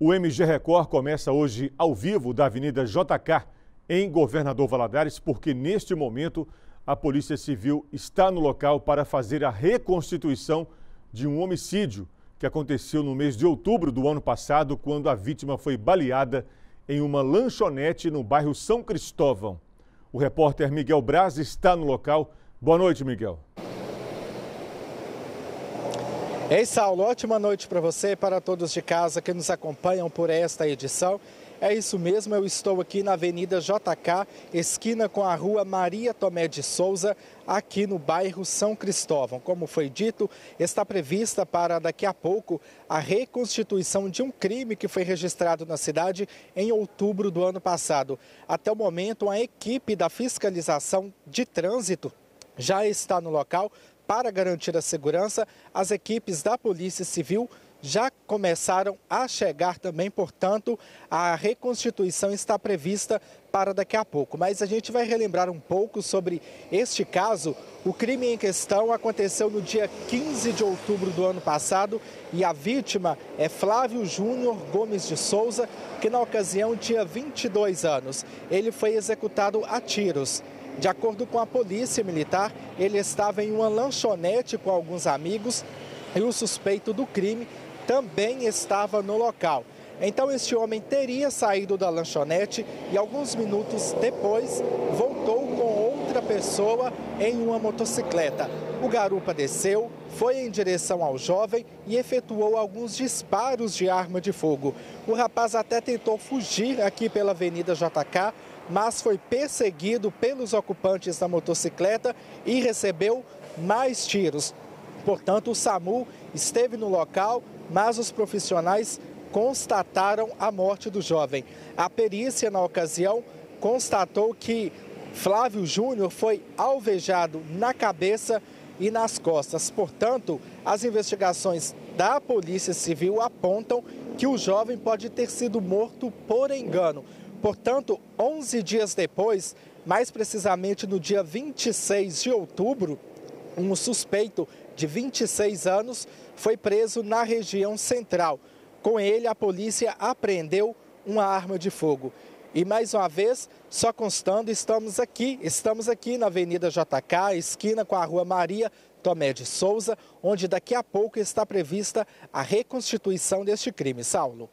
O MG Record começa hoje ao vivo da Avenida JK, em Governador Valadares, porque neste momento a Polícia Civil está no local para fazer a reconstituição de um homicídio que aconteceu no mês de outubro do ano passado, quando a vítima foi baleada em uma lanchonete no bairro São Cristóvão. O repórter Miguel Braz está no local. Boa noite, Miguel. Ei, Saulo, ótima noite para você e para todos de casa que nos acompanham por esta edição. É isso mesmo, eu estou aqui na Avenida JK, esquina com a Rua Maria Tomé de Souza, aqui no bairro São Cristóvão. Como foi dito, está prevista para daqui a pouco a reconstituição de um crime que foi registrado na cidade em outubro do ano passado. Até o momento, a equipe da fiscalização de trânsito já está no local para garantir a segurança, as equipes da Polícia Civil já começaram a chegar também, portanto, a reconstituição está prevista para daqui a pouco. Mas a gente vai relembrar um pouco sobre este caso. O crime em questão aconteceu no dia 15 de outubro do ano passado e a vítima é Flávio Júnior Gomes de Souza, que na ocasião tinha 22 anos. Ele foi executado a tiros. De acordo com a polícia militar, ele estava em uma lanchonete com alguns amigos e o suspeito do crime também estava no local. Então, este homem teria saído da lanchonete e, alguns minutos depois, voltou com outra pessoa em uma motocicleta. O garupa desceu, foi em direção ao jovem e efetuou alguns disparos de arma de fogo. O rapaz até tentou fugir aqui pela Avenida JK, mas foi perseguido pelos ocupantes da motocicleta e recebeu mais tiros. Portanto, o SAMU esteve no local, mas os profissionais constataram a morte do jovem. A perícia, na ocasião, constatou que Flávio Júnior foi alvejado na cabeça e nas costas. Portanto, as investigações da Polícia Civil apontam que o jovem pode ter sido morto por engano. Portanto, 11 dias depois, mais precisamente no dia 26 de outubro, um suspeito de 26 anos foi preso na região central. Com ele, a polícia apreendeu uma arma de fogo. E mais uma vez, só constando, estamos aqui, estamos aqui na Avenida JK, esquina com a Rua Maria Tomé de Souza, onde daqui a pouco está prevista a reconstituição deste crime. Saulo.